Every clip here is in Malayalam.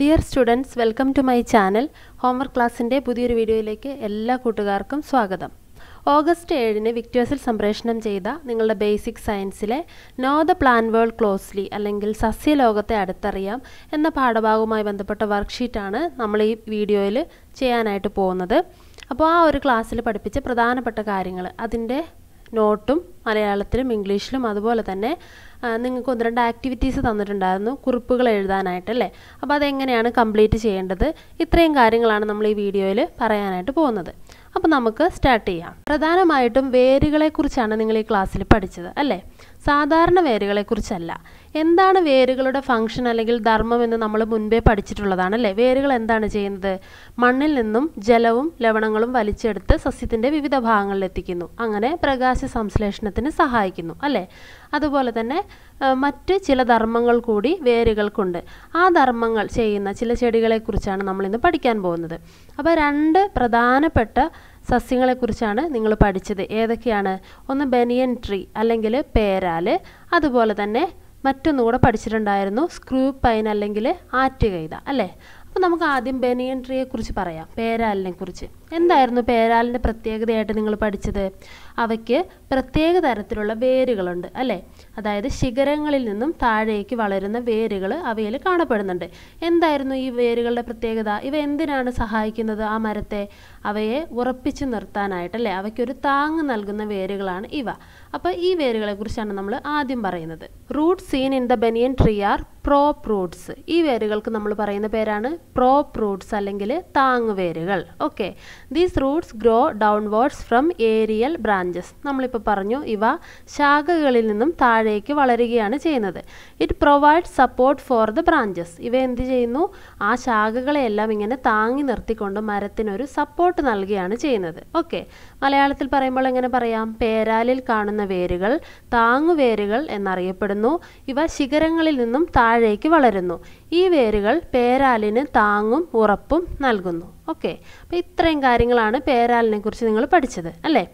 Dear students welcome to my channel homework ക്ലാസ്സിന്റെ പുതിയൊരു വീഡിയോയിലേക്ക് എല്ലാ കൂട്ടുകാർക്കും സ്വാഗതം. ഓഗസ്റ്റ് ഏഴിന് വിക്ടേഴ്സിൽ സംപ്രേഷണം ചെയ്ത നിങ്ങളുടെ basic സയൻസിലെ know the plant world closely അല്ലെങ്കിൽ സസ്യലോകത്തെ അടുത്തറിയാം എന്ന പാഠഭാഗവുമായി ബന്ധപ്പെട്ട വർക്ക്ഷീറ്റാണ് നമ്മൾ ഈ വീഡിയോയിൽ ചെയ്യാനായിട്ട് പോകുന്നത്. അപ്പോൾ ആ ഒരു ക്ലാസ്സിൽ പഠിപ്പിച്ച പ്രധാനപ്പെട്ട കാര്യങ്ങൾ അതിന്റെ നോട്ടും മലയാളത്തിലും ഇംഗ്ലീഷിലും അതുപോലെ തന്നെ നിങ്ങൾക്ക് ഒന്ന് രണ്ട് ആക്ടിവിറ്റീസ് തന്നിട്ടുണ്ടായിരുന്നു കുറിപ്പുകൾ എഴുതാനായിട്ട് അല്ലേ അപ്പോൾ അതെങ്ങനെയാണ് കംപ്ലീറ്റ് ചെയ്യേണ്ടത്? ഇത്രയും കാര്യങ്ങളാണ് നമ്മൾ ഈ വീഡിയോയിൽ പറയാനായിട്ട് പോകുന്നത്. അപ്പോൾ നമുക്ക് സ്റ്റാർട്ട് ചെയ്യാം. പ്രധാനമായിട്ടും വേരുകളെക്കുറിച്ചാണ് നിങ്ങൾ ഈ ക്ലാസ്സിൽ പഠിച്ചത് അല്ലേ? സാധാരണ വേരുകളെക്കുറിച്ചല്ല. എന്താണ് വേരുകളുടെ ഫംഗ്ഷൻ അല്ലെങ്കിൽ ധർമ്മം എന്ന് നമ്മൾ മുൻപേ പഠിച്ചിട്ടുള്ളതാണ് അല്ലേ വേരുകൾ എന്താണ് ചെയ്യുന്നത്? മണ്ണിൽ നിന്നും ജലവും ലവണങ്ങളും വലിച്ചെടുത്ത് സസ്യത്തിന്റെ വിവിധ ഭാഗങ്ങളിൽ എത്തിക്കുന്നു. അങ്ങനെ പ്രകാശ സംശ്ലേഷണത്തിന് സഹായിക്കുന്നു അല്ലേ? അതുപോലെ തന്നെ മറ്റ് ചില ധർമ്മങ്ങൾ കൂടി വേരുകൾക്കുണ്ട്. ആ ധർമ്മങ്ങൾ ചെയ്യുന്ന ചില ചെടികളെക്കുറിച്ചാണ് നമ്മളിന്ന് പഠിക്കാൻ പോകുന്നത്. അപ്പോൾ രണ്ട് പ്രധാനപ്പെട്ട സസ്യങ്ങളെക്കുറിച്ചാണ് നിങ്ങൾ പഠിച്ചത്. ഏതൊക്കെയാണ്? ഒന്ന് ബനിയൻ ട്രീ അല്ലെങ്കിൽ പേരാൽ അതുപോലെ തന്നെ മറ്റൊന്നുകൂടെ പഠിച്ചിട്ടുണ്ടായിരുന്നു സ്ക്രൂ പൈൻ അല്ലെങ്കിൽ ആറ്റുകൈത അല്ലേ? അപ്പോൾ നമുക്ക് ആദ്യം ബനിയൻ ട്രീയെക്കുറിച്ച് പറയാം പേരാലിനെ കുറിച്ച് എന്തായിരുന്നു പേരാലിന്റെ പ്രത്യേകതയായിട്ട് നിങ്ങൾ പഠിച്ചത്? അവയ്ക്ക് പ്രത്യേക തരത്തിലുള്ള വേരുകളുണ്ട് അല്ലേ? അതായത് ശിഖരങ്ങളിൽ നിന്നും താഴേക്ക് വളരുന്ന വേരുകൾ അവയിൽ കാണപ്പെടുന്നുണ്ട്. എന്തായിരുന്നു ഈ വേരുകളുടെ പ്രത്യേകത? ഇവ എന്തിനാണ് സഹായിക്കുന്നത് ആ മരത്തെ? അവയെ ഉറപ്പിച്ചു നിർത്താനായിട്ട് അല്ലേ? അവയ്ക്കൊരു താങ്ങ് നൽകുന്ന വേരുകളാണ് ഇവ. അപ്പോൾ ഈ വേരുകളെ കുറിച്ചാണ് നമ്മൾ ആദ്യം പറയുന്നത്. Root seen in the banyan tree are prop roots ഈ വേരുകൾക്ക് നമ്മൾ പറയുന്ന പേരാണ് പ്രോപ്പ് റൂട്ട്സ് അല്ലെങ്കിൽ താങ്ങ് വേരുകൾ. Okay these roots grow downwards from aerial branches നമ്മളിപ്പോൾ പറഞ്ഞു ഇവ ശാഖകളിൽ നിന്നും താഴേക്ക് വളരുകയാണ് ചെയ്യുന്നത്. It provide support for the branches ഇവ എന്ത് ചെയ്യുന്നു? ആ ശാഖകളെയെല്ലാം ഇങ്ങനെ താങ്ങി നിർത്തിക്കൊണ്ട് മരത്തിനൊരു സപ്പോർട്ട് നൽകുകയാണ് ചെയ്യുന്നത്. ഓക്കെ മലയാളത്തിൽ പറയുമ്പോൾ എങ്ങനെ പറയാം? പേരാലിൽ കാണുന്ന വേരുകൾ താങ്ങുവേരുകൾ എന്നറിയപ്പെടുന്നു. ഇവ ശിഖരങ്ങളിൽ നിന്നും താഴേക്ക് വളരുന്നു. ഈ വേരുകൾ പേരാലിന് താങ്ങും ഉറപ്പും നൽകുന്നു. ഓക്കെ. അപ്പോൾ ഇത്രയും കാര്യങ്ങളാണ് പേരാലിനെ കുറിച്ച് നിങ്ങൾ പഠിച്ചത് അല്ലേ?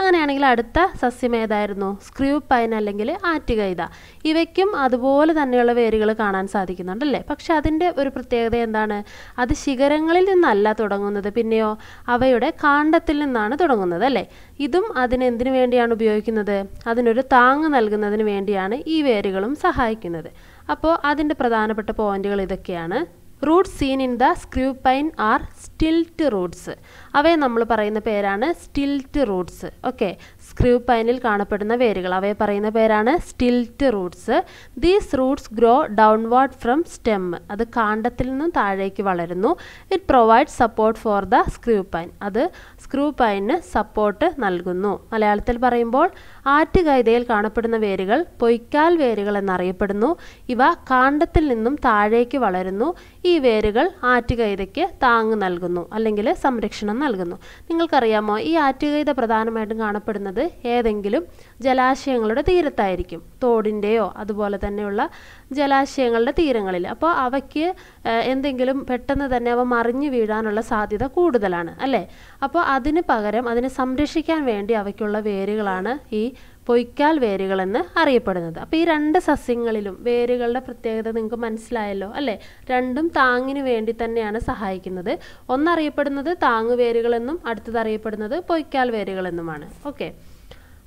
അങ്ങനെയാണെങ്കിൽ അടുത്ത സസ്യം ഏതായിരുന്നു? സ്ക്രൂ പൈൻ അല്ലെങ്കിൽ ആറ്റുകൈത. ഇവയ്ക്കും അതുപോലെ തന്നെയുള്ള വേരുകൾ കാണാൻ സാധിക്കുന്നുണ്ടല്ലേ പക്ഷെ അതിന്റെ ഒരു പ്രത്യേകത എന്താണ്? അത് ശിഖരങ്ങളിൽ നിന്നല്ല തുടങ്ങുന്നത് പിന്നെയോ അവയുടെ കാണ്ടത്തിൽ നിന്നാണ് തുടങ്ങുന്നത് അല്ലേ? ഇതും അതിനെന്തിനു വേണ്ടിയാണ് ഉപയോഗിക്കുന്നത്? അതിനൊരു താങ്ങ് നൽകുന്നതിന് വേണ്ടിയാണ് ഈ വേരുകളും സഹായിക്കുന്നത്. അപ്പോൾ അതിന്റെ പ്രധാനപ്പെട്ട പോയിന്റുകൾ ഇതൊക്കെയാണ്. Roots seen in the screw pine are stilt roots അവയെ നമ്മൾ പറയുന്ന പേരാണ് സ്റ്റിൽറ്റ് റൂട്ട്സ് ഓക്കെ സ്ക്രൂ പൈനിൽ കാണപ്പെടുന്ന വേരുകൾ. അവയെ പറയുന്ന പേരാണ് stilt roots these roots grow downward from stem അത് കാണ്ഡത്തിൽ നിന്നും താഴേക്ക് വളരുന്നു. It provide support for the screw pine അത് സ്ക്രൂ പൈനിന് സപ്പോർട്ട് നൽകുന്നു. മലയാളത്തിൽ പറയുമ്പോൾ ആറ്റുകൈതയിൽ കാണപ്പെടുന്ന വേരുകൾ പൊയ്ക്കാൽ വേരുകൾ എന്നറിയപ്പെടുന്നു. ഇവ കാണ്ഡത്തിൽ നിന്നും താഴേക്ക് വളരുന്നു. ഈ വേരുകൾ ആറ്റുകൈതയ്ക്ക് താങ്ങ് നൽകുന്നു. അല്ലെങ്കിൽ സംരക്ഷണം നൽകുന്നു. നിങ്ങൾക്കറിയാമോ ഈ ആറ്റുകൈത പ്രധാനമായിട്ടും കാണപ്പെടുന്നത് ഏതെങ്കിലും ജലാശയങ്ങളുടെ തീരത്തായിരിക്കും തോടിന്റെയോ അതുപോലെ തന്നെയുള്ള ജലാശയങ്ങളുടെ തീരങ്ങളിൽ. അപ്പോൾ അവയ്ക്ക് എന്തെങ്കിലും പെട്ടെന്ന് തന്നെ അവ മറിഞ്ഞു വീഴാനുള്ള സാധ്യത കൂടുതലാണ് അല്ലേ? അപ്പോൾ അതിന് പകരം അതിനെ സംരക്ഷിക്കാൻ വേണ്ടി അവയ്ക്കുള്ള വേരുകളാണ് ഈ പൊയ്ക്കാൽ വേരുകളെന്ന് അറിയപ്പെടുന്നത്. അപ്പോൾ ഈ രണ്ട് സസ്യങ്ങളിലും വേരുകളുടെ പ്രത്യേകത നിങ്ങൾക്ക് മനസ്സിലായല്ലോ അല്ലേ? രണ്ടും താങ്ങിന് വേണ്ടി തന്നെയാണ് സഹായിക്കുന്നത്. ഒന്നറിയപ്പെടുന്നത് താങ്ങ് വേരുകളെന്നും അടുത്തത് അറിയപ്പെടുന്നത് പൊയ്ക്കാൽ വേരുകളെന്നുമാണ്. ഓക്കെ.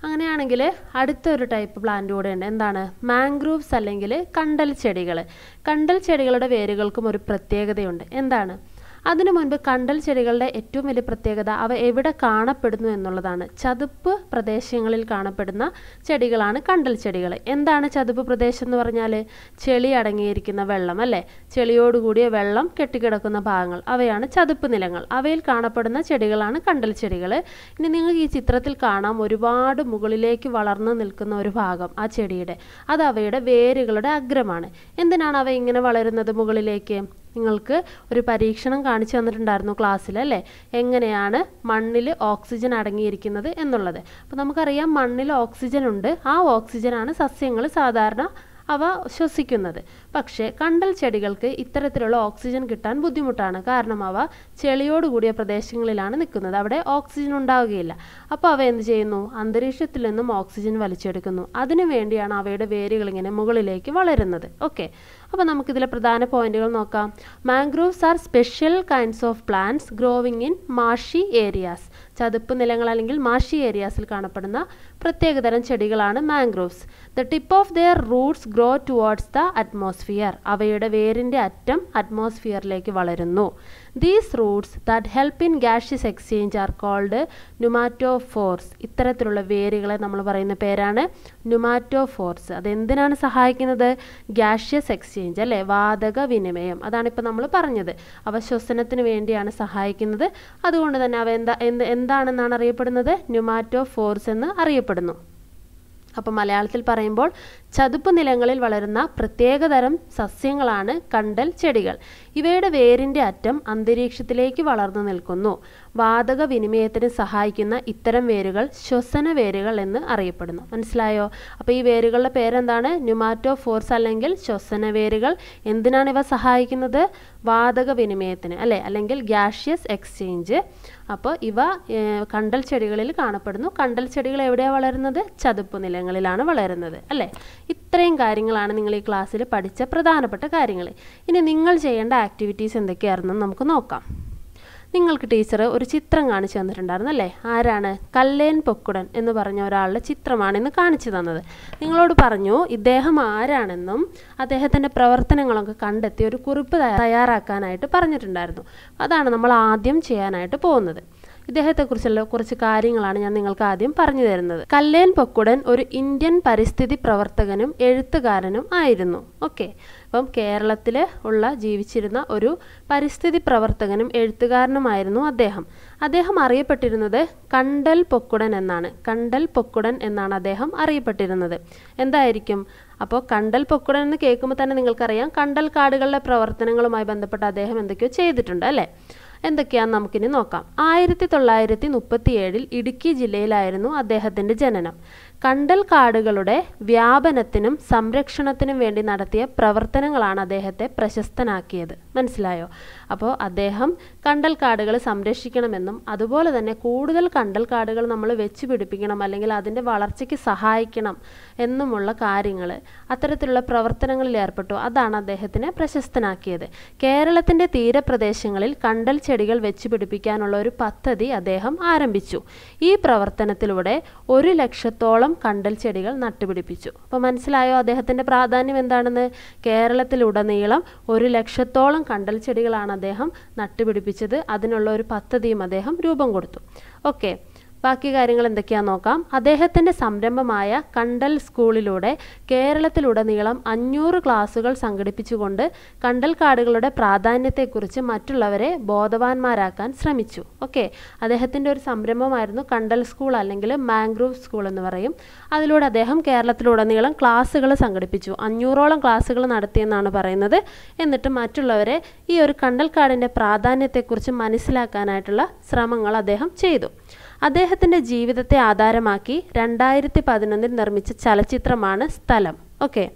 അങ്ങനെയാണെങ്കിൽ അടുത്തൊരു ടൈപ്പ് പ്ലാന്റ് കൂടെ ഉണ്ട്. എന്താണ്? മാംഗ്രൂവ്സ് അല്ലെങ്കിൽ കണ്ടൽ ചെടികൾ കണ്ടൽ ചെടികളുടെ വേരുകൾക്കും ഒരു പ്രത്യേകതയുണ്ട്. എന്താണ്? അതിനു മുൻപ് കണ്ടൽ ചെടികളുടെ ഏറ്റവും വലിയ പ്രത്യേകത അവ എവിടെ കാണപ്പെടുന്നു എന്നുള്ളതാണ്. ചതുപ്പ് പ്രദേശങ്ങളിൽ കാണപ്പെടുന്ന ചെടികളാണ് കണ്ടൽ ചെടികൾ. എന്താണ് ചതുപ്പ് പ്രദേശം എന്ന് പറഞ്ഞാൽ? ചെളി അടങ്ങിയിരിക്കുന്ന വെള്ളം അല്ലേ? ചെളിയോടുകൂടിയ വെള്ളം കെട്ടിക്കിടക്കുന്ന ഭാഗങ്ങൾ. അവയാണ് ചതുപ്പ് നിലങ്ങൾ. അവയിൽ കാണപ്പെടുന്ന ചെടികളാണ് കണ്ടൽ ചെടികൾ. ഇനി നിങ്ങൾക്ക് ഈ ചിത്രത്തിൽ കാണാം ഒരുപാട് മുകളിലേക്ക് വളർന്നു നിൽക്കുന്ന ഒരു ഭാഗം ആ ചെടിയുടെ. അത് അവയുടെ വേരുകളുടെ അഗ്രമാണ്. എന്തിനാണ് അവ ഇങ്ങനെ വളരുന്നത് മുകളിലേക്ക്? നിങ്ങൾക്ക് ഒരു പരീക്ഷണം കാണിച്ചു തന്നിട്ടുണ്ടായിരുന്നു ക്ലാസ്സിൽ അല്ലേ? എങ്ങനെയാണ് മണ്ണിൽ ഓക്സിജൻ അടങ്ങിയിരിക്കുന്നത് എന്നുള്ളത്. അപ്പോൾ നമുക്കറിയാം മണ്ണിൽ ഓക്സിജൻ ഉണ്ട്. ആ ഓക്സിജനാണ് സസ്യങ്ങൾ സാധാരണ അവ ശ്വസിക്കുന്നത്. പക്ഷേ കണ്ടൽ ചെടികൾക്ക് ഇത്തരത്തിലുള്ള ഓക്സിജൻ കിട്ടാൻ ബുദ്ധിമുട്ടാണ്. കാരണം അവ ചെളിയോടുകൂടിയ പ്രദേശങ്ങളിലാണ് നിൽക്കുന്നത്. അവിടെ ഓക്സിജൻ ഉണ്ടാവുകയില്ല. അപ്പോൾ അവ എന്ത് ചെയ്യുന്നു? അന്തരീക്ഷത്തിൽ നിന്നും ഓക്സിജൻ വലിച്ചെടുക്കുന്നു. അതിനു വേണ്ടിയാണ് അവയുടെ വേരുകൾ ഇങ്ങനെ മുകളിലേക്ക് വളരുന്നത്. ഓക്കെ. അപ്പോൾ നമുക്കിതിലെ പ്രധാന പോയിന്റുകൾ നോക്കാം. Mangroves are special kinds of plants growing in marshy areas ചതുപ്പ് നിലങ്ങൾ അല്ലെങ്കിൽ മാഷി ഏരിയാസിൽ കാണപ്പെടുന്ന പ്രത്യേകതരം ചെടികളാണ് mangroves the tip of their roots grow towards the atmosphere അവയുടെ വേരിന്റെ അറ്റം അറ്റ്മോസ്ഫിയറിലേക്ക് വളരുന്നു. These roots that help in gaseous exchange are called pneumatophores ഇത്തരത്തിലുള്ള വേരുകളെ നമ്മൾ പറയുന്ന പേരാണ് ന്യൂമാറ്റോഫോർസ് അതെന്തിനാണ് സഹായിക്കുന്നത്? ഗ്യാഷ്യസ് എക്സ്ചേഞ്ച് അല്ലേ? വാതക വിനിമയം. അതാണ് ഇപ്പോൾ നമ്മൾ പറഞ്ഞത്. അവ ശ്വസനത്തിന് വേണ്ടിയാണ് സഹായിക്കുന്നത്. അതുകൊണ്ട് തന്നെ അവ എന്താ എന്ത് എന്താണെന്നാണ് അറിയപ്പെടുന്നത്? ന്യൂമാറ്റോഫോർസ് എന്ന് അറിയപ്പെടുന്നു. അപ്പോൾ മലയാളത്തിൽ പറയുമ്പോൾ ചതുപ്പ് നിലങ്ങളിൽ വളരുന്ന പ്രത്യേകതരം സസ്യങ്ങളാണ് കണ്ടൽ ചെടികൾ. ഇവയുടെ വേരിന്റെ അറ്റം അന്തരീക്ഷത്തിലേക്ക് വളർന്നു നിൽക്കുന്നു. വാതക വിനിമയത്തിന് സഹായിക്കുന്ന ഇത്തരം വേരുകൾ ശ്വസന വേരുകൾ എന്ന് അറിയപ്പെടുന്നു. മനസ്സിലായോ? അപ്പോൾ ഈ വേരുകളുടെ പേരെന്താണ്? ന്യൂമാറ്റോ ഫോർസ് അല്ലെങ്കിൽ ശ്വസന വേരുകൾ. എന്തിനാണ് ഇവ സഹായിക്കുന്നത്? വാതക വിനിമയത്തിന് അല്ലേ? അല്ലെങ്കിൽ ഗ്യാഷ്യസ് എക്സ്ചേഞ്ച് അപ്പോൾ ഇവ കണ്ടൽ ചെടികളിൽ കാണപ്പെടുന്നു. കണ്ടൽ ചെടികൾ എവിടെയാണ് വളരുന്നത്? ചതുപ്പ് നിലങ്ങളിലാണ് വളരുന്നത് അല്ലേ? ഇത്രയും കാര്യങ്ങളാണ് നിങ്ങൾ ഈ ക്ലാസ്സിൽ പഠിച്ച പ്രധാനപ്പെട്ട കാര്യങ്ങൾ. ഇനി നിങ്ങൾ ചെയ്യേണ്ട ആക്ടിവിറ്റീസ് എന്തൊക്കെയായിരുന്നു നമുക്ക് നോക്കാം. നിങ്ങൾക്ക് ടീച്ചർ ഒരു ചിത്രം കാണിച്ചു തന്നിട്ടുണ്ടായിരുന്നു അല്ലേ? ആരാണ്? കല്ലേൻ പൊക്കുടൻ എന്ന് പറഞ്ഞ ഒരാളുടെ ചിത്രമാണ് ഇന്ന് കാണിച്ചു തന്നത്. നിങ്ങളോട് പറഞ്ഞു ഇദ്ദേഹം ആരാണെന്നും അദ്ദേഹത്തിന്റെ പ്രവർത്തനങ്ങളൊക്കെ കണ്ടെത്തി ഒരു കുറിപ്പ് തയ്യാറാക്കാനായിട്ട് പറഞ്ഞിട്ടുണ്ടായിരുന്നു. അതാണ് നമ്മൾ ആദ്യം ചെയ്യാനായിട്ട് പോകുന്നത്. ഇദ്ദേഹത്തെക്കുറിച്ചുള്ള കുറച്ച് കാര്യങ്ങളാണ് ഞാൻ നിങ്ങൾക്ക് ആദ്യം പറഞ്ഞു തരുന്നത്. കല്ലേൻ പൊക്കുടൻ ഒരു ഇന്ത്യൻ പരിസ്ഥിതി പ്രവർത്തകനും എഴുത്തുകാരനും ആയിരുന്നു. ഓക്കെ. അപ്പം കേരളത്തിൽ ഉള്ള ജീവിച്ചിരുന്ന ഒരു പരിസ്ഥിതി പ്രവർത്തകനും എഴുത്തുകാരനുമായിരുന്നു അദ്ദേഹം. അദ്ദേഹം അറിയപ്പെട്ടിരുന്നത് കണ്ടൽ പൊക്കുടൻ എന്നാണ്. കണ്ടൽ പൊക്കുടൻ എന്നാണ് അദ്ദേഹം അറിയപ്പെട്ടിരുന്നത്. എന്തായിരിക്കും? അപ്പോൾ കണ്ടൽ പൊക്കുടൻ എന്ന് കേൾക്കുമ്പോൾ തന്നെ നിങ്ങൾക്കറിയാം കണ്ടൽ കാടുകളുടെ പ്രവർത്തനങ്ങളുമായി ബന്ധപ്പെട്ട് അദ്ദേഹം എന്തൊക്കെയോ ചെയ്തിട്ടുണ്ട് അല്ലേ? എന്തൊക്കെയാന്ന് നമുക്കിനി നോക്കാം. ആയിരത്തി തൊള്ളായിരത്തി മുപ്പത്തിയേഴിൽ ഇടുക്കി ജില്ലയിലായിരുന്നു അദ്ദേഹത്തിന്റെ ജനനം. കണ്ടൽ കാടുകളുടെ വ്യാപനത്തിനും സംരക്ഷണത്തിനും വേണ്ടി നടത്തിയ പ്രവർത്തനങ്ങളാണ് അദ്ദേഹത്തെ പ്രശസ്തനാക്കിയത്. മനസ്സിലായോ? അപ്പോൾ അദ്ദേഹം കണ്ടൽ കാടുകൾ സംരക്ഷിക്കണമെന്നും അതുപോലെ തന്നെ കൂടുതൽ കണ്ടൽ കാടുകൾ നമ്മൾ വെച്ച് പിടിപ്പിക്കണം അല്ലെങ്കിൽ അതിന്റെ വളർച്ചയ്ക്ക് സഹായിക്കണം എന്നുമുള്ള കാര്യങ്ങൾ അത്തരത്തിലുള്ള പ്രവർത്തനങ്ങളിൽ ഏർപ്പെട്ടു. അതാണ് അദ്ദേഹത്തിനെ പ്രശസ്തനാക്കിയത്. കേരളത്തിന്റെ തീരപ്രദേശങ്ങളിൽ കണ്ടൽ ചെടികൾ വെച്ച് പിടിപ്പിക്കാനുള്ള ഒരു പദ്ധതി അദ്ദേഹം ആരംഭിച്ചു. ഈ പ്രവർത്തനത്തിലൂടെ ഒരു ലക്ഷത്തോളം കണ്ടൽ ചെടികൾ നട്ടുപിടിപ്പിച്ചു. അപ്പോൾ മനസ്സിലായോ അദ്ദേഹത്തിന്റെ പ്രാധാന്യം എന്താണെന്ന്? കേരളത്തിലുടനീളം ഒരു ലക്ഷത്തോളം കണ്ടൽ ചെടികളാണ് അദ്ദേഹം നട്ടുപിടിപ്പിച്ചത്. അതിനുള്ള ഒരു പദ്ധതിയും അദ്ദേഹം രൂപം കൊടുത്തു. ഓക്കെ. ബാക്കി കാര്യങ്ങൾ എന്തൊക്കെയാണെന്ന് നോക്കാം. അദ്ദേഹത്തിന്റെ സംരംഭമായ കണ്ടൽ സ്കൂളിലൂടെ കേരളത്തിലുടനീളം അഞ്ഞൂറ് ക്ലാസുകൾ സംഘടിപ്പിച്ചുകൊണ്ട് കണ്ടൽ കാടുകളുടെ പ്രാധാന്യത്തെക്കുറിച്ച് മറ്റുള്ളവരെ ബോധവാന്മാരാക്കാൻ ശ്രമിച്ചു. ഓക്കെ. അദ്ദേഹത്തിന്റെ ഒരു സംരംഭമായിരുന്നു കണ്ടൽ സ്കൂൾ അല്ലെങ്കിൽ മാംഗ്രൂവ് സ്കൂൾ എന്ന് പറയും. അതിലൂടെ അദ്ദേഹം കേരളത്തിലുടനീളം ക്ലാസ്സുകൾ സംഘടിപ്പിച്ചു. അഞ്ഞൂറോളം ക്ലാസ്സുകൾ നടത്തിയെന്നാണ് പറയുന്നത്. എന്നിട്ട് മറ്റുള്ളവരെ ഈ ഒരു കണ്ടൽക്കാടിന്റെ പ്രാധാന്യത്തെക്കുറിച്ച് മനസ്സിലാക്കാനായിട്ടുള്ള ശ്രമങ്ങൾ അദ്ദേഹം ചെയ്തു. അദ്ദേഹത്തിന്റെ ജീവിതത്തെ ആധാരമാക്കി രണ്ടായിരത്തി പതിനൊന്നിൽ നിർമ്മിച്ച ചലച്ചിത്രമാണ് Sthalam. Okay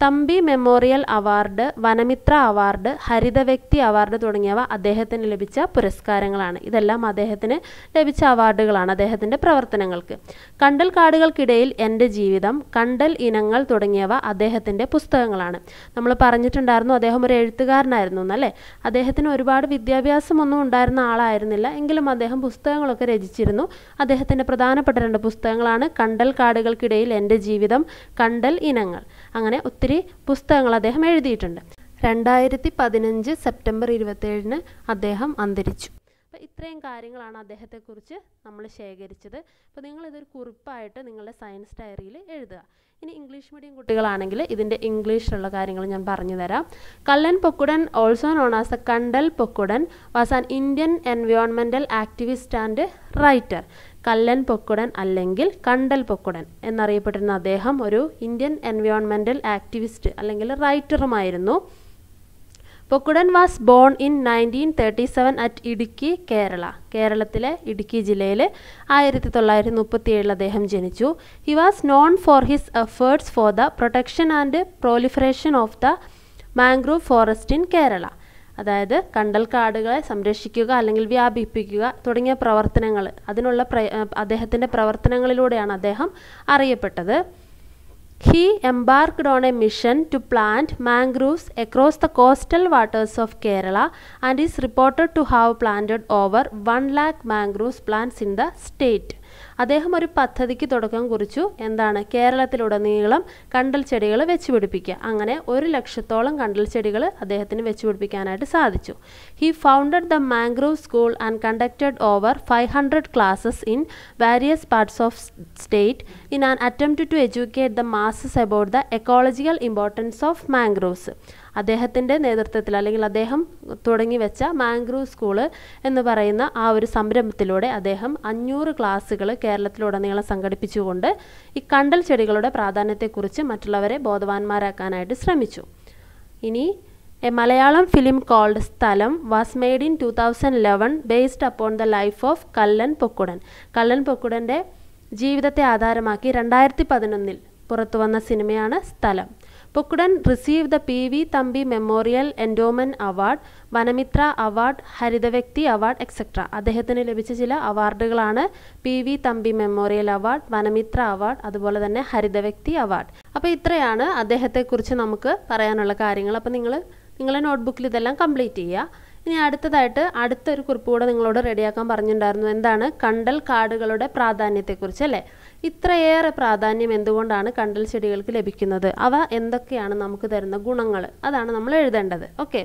Thampi memorial award Vanamitra award Haritha Vyakthi award തുടങ്ങിയവ അദ്ദേഹത്തിന് ലഭിച്ച പുരസ്കാരങ്ങളാണ്. ഇതെല്ലാം അദ്ദേഹത്തിന് ലഭിച്ച അവാർഡുകളാണ് അദ്ദേഹത്തിന്റെ പ്രവർത്തനങ്ങൾക്ക്. കണ്ടൽ കാടുകൾക്കിടയിൽ എന്റെ ജീവിതം കണ്ടൽ ഇനങ്ങൾ തുടങ്ങിയവ അദ്ദേഹത്തിന്റെ പുസ്തകങ്ങളാണ്. നമ്മൾ പറഞ്ഞിട്ടുണ്ടായിരുന്നു അദ്ദേഹം ഒരു എഴുത്തുകാരനായിരുന്നു എന്നല്ലേ? അദ്ദേഹത്തിന് ഒരുപാട് വിദ്യാഭ്യാസമൊന്നും ഉണ്ടായിരുന്ന ആളായിരുന്നില്ല. എങ്കിലും അദ്ദേഹം പുസ്തകങ്ങളൊക്കെ രചിച്ചിരുന്നു. അദ്ദേഹത്തിന്റെ പ്രധാനപ്പെട്ട രണ്ട് പുസ്തകങ്ങളാണ് കണ്ടൽ കാടുകൾക്കിടയിൽ എന്റെ ജീവിതം കണ്ടൽ ഇനങ്ങൾ. അങ്ങനെ ഒത്തിരി പുസ്തകങ്ങൾ അദ്ദേഹം എഴുതിയിട്ടുണ്ട്. രണ്ടായിരത്തി പതിനഞ്ച് സെപ്റ്റംബർ ഇരുപത്തേഴിന് അദ്ദേഹം അന്തരിച്ചു. അപ്പോൾ ഇത്രയും കാര്യങ്ങളാണ് അദ്ദേഹത്തെക്കുറിച്ച് നമ്മൾ ശേഖരിച്ചത്. അപ്പോൾ നിങ്ങളിതൊരു കുറിപ്പായിട്ട് നിങ്ങളുടെ സയൻസ് ഡയറിയിൽ എഴുതുക. ഇനി ഇംഗ്ലീഷ് മീഡിയം കുട്ടികളാണെങ്കിൽ ഇതിന്റെ ഇംഗ്ലീഷിലുള്ള കാര്യങ്ങൾ ഞാൻ പറഞ്ഞു തരാം. Kallen Pokkudan also known as a Kandal Pokkudan was an Indian എൻവയോൺമെന്റൽ activist and writer Kallen Pokkudan അല്ലെങ്കിൽ കണ്ടൽ പൊക്കുടൻ എന്നറിയപ്പെട്ടിരുന്ന അദ്ദേഹം ഒരു ഇന്ത്യൻ എൻവയോൺമെന്റൽ ആക്ടിവിസ്റ്റ് അല്ലെങ്കിൽ റൈറ്ററുമായിരുന്നു Pokkudan was born in nineteen thirty seven at Idukki Kerala. കേരളത്തിലെ ഇടുക്കി ജില്ലയിൽ ആയിരത്തി തൊള്ളായിരത്തി മുപ്പത്തി ഏഴിൽ അദ്ദേഹം ജനിച്ചു. He was known for his efforts for the protection and proliferation of the mangrove forest in Kerala അതായത് കണ്ടൽക്കാടുകളെ സംരക്ഷിക്കുക അല്ലെങ്കിൽ വ്യാപിപ്പിക്കുക തുടങ്ങിയ പ്രവർത്തനങ്ങൾ അതിനുള്ള പ്ര അദ്ദേഹത്തിന്റെ പ്രവർത്തനങ്ങളിലൂടെയാണ് അദ്ദേഹം അറിയപ്പെട്ടത് He embarked on a mission to plant mangroves across the coastal waters of Kerala and is reported to have planted over 1 lakh mangroves plants in the state. അദ്ദേഹം ഒരു പദ്ധതിക്ക് തുടക്കം കുറിച്ചു. എന്താണ്? കേരളത്തിലുടനീളം കണ്ടൽ ചെടികൾ വെച്ചുപിടിപ്പിക്കുക അങ്ങനെ ഒരു ലക്ഷത്തോളം കണ്ടൽ ചെടികൾ അദ്ദേഹത്തിന് വെച്ച് പിടിപ്പിക്കാനായിട്ട് സാധിച്ചു. He founded the mangrove school and conducted over five hundred classes in various parts of state in an attempt to educate the masses about the ecological importance of mangroves അദ്ദേഹത്തിന്റെ നേതൃത്വത്തിൽ അല്ലെങ്കിൽ അദ്ദേഹം തുടങ്ങി വെച്ച മാംഗ്രൂവ് സ്കൂൾ എന്ന് പറയുന്ന ആ ഒരു സംരംഭത്തിലൂടെ അദ്ദേഹം അഞ്ഞൂറ് ക്ലാസ്സുകൾ കേരളത്തിലുടനീളം സംഘടിപ്പിച്ചുകൊണ്ട് ഈ കണ്ടൽ ചെടികളുടെ പ്രാധാന്യത്തെക്കുറിച്ച് മറ്റുള്ളവരെ ബോധവാന്മാരാക്കാനായിട്ട് ശ്രമിച്ചു. ഇനി a Malayalam film called Sthalam was made in two thousand eleven based upon the life of Kallen Pokkudan. Kallen പൊക്കുടന്റെ ജീവിതത്തെ ആധാരമാക്കി രണ്ടായിരത്തി പതിനൊന്നിൽ പുറത്തുവന്ന സിനിമയാണ് Sthalam. Pokkudan receive the P V Thampi memorial endowment award Vanamitra award Harithavyakthi award etcetera അദ്ദേഹത്തിന് ലഭിച്ച ചില അവാർഡുകളാണ് P V Thampi memorial award Vanamitra award അതുപോലെ തന്നെ ഹരിതവ്യക്തി അവാർഡ്. അപ്പോൾ ഇത്രയാണ് അദ്ദേഹത്തെക്കുറിച്ച് നമുക്ക് പറയാനുള്ള കാര്യങ്ങൾ. അപ്പോൾ നിങ്ങൾ നിങ്ങളെ നോട്ട്ബുക്കിൽ ഇതെല്ലാം കംപ്ലീറ്റ് ചെയ്യുക. ഇനി അടുത്തതായിട്ട് അടുത്തൊരു കുറിപ്പ് കൂടെ നിങ്ങളോട് റെഡിയാക്കാൻ പറഞ്ഞിട്ടുണ്ടായിരുന്നു. എന്താണ്? കണ്ടൽ കാടുകളുടെ പ്രാധാന്യത്തെക്കുറിച്ച് അല്ലേ? ഇത്രയേറെ പ്രാധാന്യം എന്തുകൊണ്ടാണ് കണ്ടൽ ചെടികൾക്ക് ലഭിക്കുന്നത്? അവ എന്തൊക്കെയാണ് നമുക്ക് തരുന്ന ഗുണങ്ങൾ? അതാണ് നമ്മൾ എഴുതേണ്ടത്. ഓക്കെ.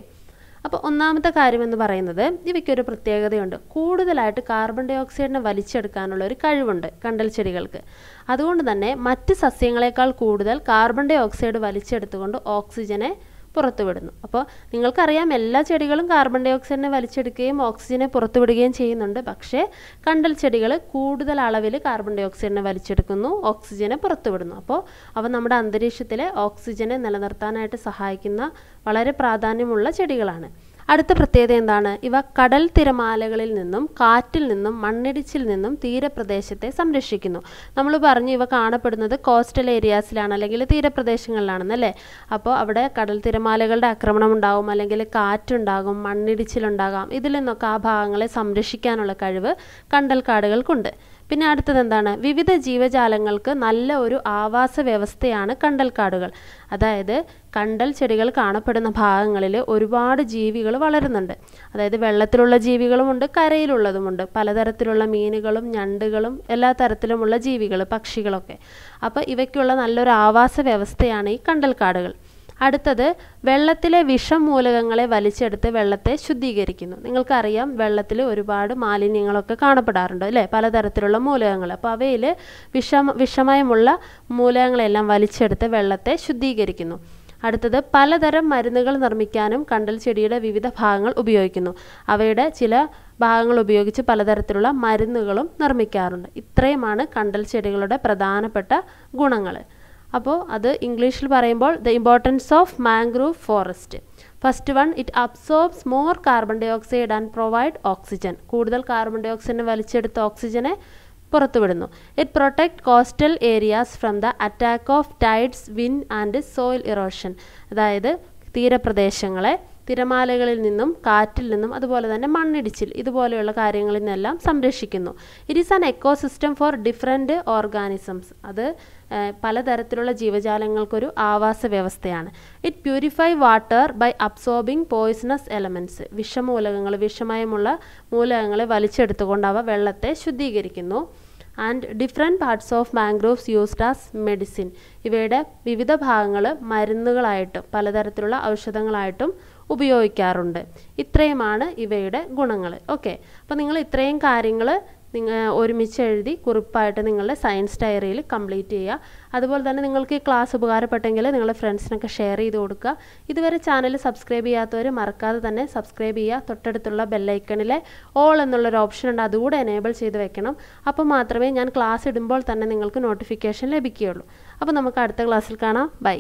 അപ്പോൾ ഒന്നാമത്തെ കാര്യം എന്ന് പറയുന്നത് ഇവയ്ക്കൊരു പ്രത്യേകതയുണ്ട്. കൂടുതലായിട്ട് കാർബൺ ഡൈ ഓക്സൈഡിനെ വലിച്ചെടുക്കാനുള്ള ഒരു കഴിവുണ്ട് കണ്ടൽ ചെടികൾക്ക്. അതുകൊണ്ട് തന്നെ മറ്റ് സസ്യങ്ങളെക്കാൾ കൂടുതൽ കാർബൺ ഡൈ ഓക്സൈഡ് വലിച്ചെടുത്തുകൊണ്ട് ഓക്സിജനെ പുറത്തുവിടുന്നു. അപ്പോൾ നിങ്ങൾക്കറിയാം എല്ലാ ചെടികളും കാർബൺ ഡൈ ഓക്സൈഡിനെ വലിച്ചെടുക്കുകയും ഓക്സിജനെ പുറത്തുവിടുകയും ചെയ്യുന്നുണ്ട്. പക്ഷേ കണ്ടൽ ചെടികൾ കൂടുതൽ അളവിൽ കാർബൺ ഡൈ ഓക്സൈഡിനെ വലിച്ചെടുക്കുന്നു ഓക്സിജനെ പുറത്തുവിടുന്നു. അപ്പോൾ അവ നമ്മുടെ അന്തരീക്ഷത്തിലെ ഓക്സിജനെ നിലനിർത്താനായിട്ട് സഹായിക്കുന്ന വളരെ പ്രാധാന്യമുള്ള ചെടികളാണ്. അടുത്ത പ്രത്യേകത എന്താണ്? ഇവ കടൽ തിരമാലകളിൽ നിന്നും കാറ്റിൽ നിന്നും മണ്ണിടിച്ചിൽ നിന്നും തീരപ്രദേശത്തെ സംരക്ഷിക്കുന്നു. നമ്മൾ പറഞ്ഞു ഇവ കാണപ്പെടുന്നത് കോസ്റ്റൽ ഏരിയാസിലാണ് അല്ലെങ്കിൽ തീരപ്രദേശങ്ങളിലാണെന്നല്ലേ അപ്പോൾ അവിടെ കടൽ തിരമാലകളുടെ ആക്രമണം ഉണ്ടാകും അല്ലെങ്കിൽ കാറ്റുണ്ടാകും മണ്ണിടിച്ചിലുണ്ടാകാം ഇതിൽ നിന്നൊക്കെ ആ ഭാഗങ്ങളെ സംരക്ഷിക്കാനുള്ള കഴിവ് കണ്ടൽ കാടുകൾക്കുണ്ട് പിന്നെ അടുത്തത് എന്താണ് വിവിധ ജീവജാലങ്ങൾക്ക് നല്ല ഒരു ആവാസ വ്യവസ്ഥയാണ് കണ്ടൽക്കാടുകൾ. അതായത് കണ്ടൽ ചെടികൾ കാണപ്പെടുന്ന ഭാഗങ്ങളിൽ ഒരുപാട് ജീവികൾ വളരുന്നുണ്ട്. അതായത് വെള്ളത്തിലുള്ള ജീവികളുമുണ്ട് കരയിലുള്ളതുമുണ്ട്. പലതരത്തിലുള്ള മീനുകളും ഞണ്ടുകളും എല്ലാ തരത്തിലുമുള്ള ജീവികൾ പക്ഷികളൊക്കെ. അപ്പോൾ ഇവയ്ക്കുള്ള നല്ലൊരു ആവാസ വ്യവസ്ഥയാണ് ഈ കണ്ടൽക്കാടുകൾ. അടുത്തത് വെള്ളത്തിലെ വിഷമൂലകങ്ങളെ വലിച്ചെടുത്ത് വെള്ളത്തെ ശുദ്ധീകരിക്കുന്നു. നിങ്ങൾക്കറിയാം വെള്ളത്തിൽ ഒരുപാട് മാലിന്യങ്ങളൊക്കെ കാണപ്പെടാറുണ്ട് അല്ലേ? പലതരത്തിലുള്ള മൂലകങ്ങൾ അപ്പോൾ അവയിൽ വിഷമ വിഷമയമുള്ള മൂലകങ്ങളെല്ലാം വലിച്ചെടുത്ത് വെള്ളത്തെ ശുദ്ധീകരിക്കുന്നു. അടുത്തത് പലതരം മരുന്നുകൾ നിർമ്മിക്കാനും കണ്ടൽ ചെടിയുടെ വിവിധ ഭാഗങ്ങൾ ഉപയോഗിക്കുന്നു. അവയുടെ ചില ഭാഗങ്ങൾ ഉപയോഗിച്ച് പലതരത്തിലുള്ള മരുന്നുകളും നിർമ്മിക്കാറുണ്ട്. ഇത്രയുമാണ് കണ്ടൽ ചെടികളുടെ പ്രധാനപ്പെട്ട ഗുണങ്ങൾ അപ്പോൾ അത് ഇംഗ്ലീഷിൽ പറയുമ്പോൾ the importance of mangrove forest first one it absorbs more carbon dioxide and provide oxygen കൂടുതൽ കാർബൺ ഡൈ ഓക്സൈഡിനെ വലിച്ചെടുത്ത് ഓക്സിജനെ പുറത്തുവിടുന്നു. It protect coastal areas from the attack of tides wind and soil erosion അതായത് തീരപ്രദേശങ്ങളെ തിരമാലകളിൽ നിന്നും കാറ്റിൽ നിന്നും അതുപോലെ തന്നെ മണ്ണിടിച്ചിൽ ഇതുപോലെയുള്ള കാര്യങ്ങളിൽ നിന്നെല്ലാം സംരക്ഷിക്കുന്നു. It is an ecosystem for different organisms അത് പലതരത്തിലുള്ള ജീവജാലങ്ങൾക്കൊരു ആവാസ വ്യവസ്ഥയാണ്. It purify water by absorbing poisonous elements വിഷമൂലകങ്ങൾ വിഷമയമുള്ള മൂലകങ്ങളെ വലിച്ചെടുത്തുകൊണ്ട് അവ വെള്ളത്തെ ശുദ്ധീകരിക്കുന്നു. And different parts of mangroves used as medicine ഇവയുടെ വിവിധ ഭാഗങ്ങൾ മരുന്നുകളായിട്ടും പലതരത്തിലുള്ള ഔഷധങ്ങളായിട്ടും ഉപയോഗിക്കാറുണ്ട്. ഇത്രയുമാണ് ഇവയുടെ ഗുണങ്ങൾ ഓക്കെ. അപ്പോൾ നിങ്ങൾ ഇത്രയും കാര്യങ്ങൾ നിങ്ങൾ ഒരുമിച്ച് എഴുതി കുറിപ്പായിട്ട് നിങ്ങളുടെ സയൻസ് ഡയറിയിൽ കംപ്ലീറ്റ് ചെയ്യുക. അതുപോലെ തന്നെ നിങ്ങൾക്ക് ഈ ക്ലാസ് ഉപകാരപ്പെട്ടെങ്കിൽ നിങ്ങളുടെ ഫ്രണ്ട്സിനൊക്കെ ഷെയർ ചെയ്ത് കൊടുക്കുക. ഇതുവരെ ചാനൽ സബ്സ്ക്രൈബ് ചെയ്യാത്തവർ മറക്കാതെ തന്നെ സബ്സ്ക്രൈബ് ചെയ്യുക. തൊട്ടടുത്തുള്ള ബെല്ലൈക്കണിലെ ഓൾ എന്നുള്ളൊരു ഓപ്ഷൻ ഉണ്ട്. അതുകൂടെ എനേബിൾ ചെയ്ത് വെക്കണം. അപ്പോൾ മാത്രമേ ഞാൻ ക്ലാസ് ഇടുമ്പോൾ തന്നെ നിങ്ങൾക്ക് നോട്ടിഫിക്കേഷൻ ലഭിക്കുകയുള്ളൂ. അപ്പോൾ നമുക്ക് അടുത്ത ക്ലാസ്സിൽ കാണാം. ബൈ.